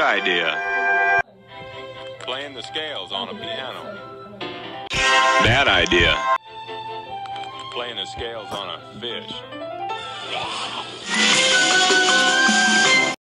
good idea. Playing the scales on a piano. Bad idea. Playing the scales on a fish.